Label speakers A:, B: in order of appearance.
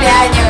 A: пианино.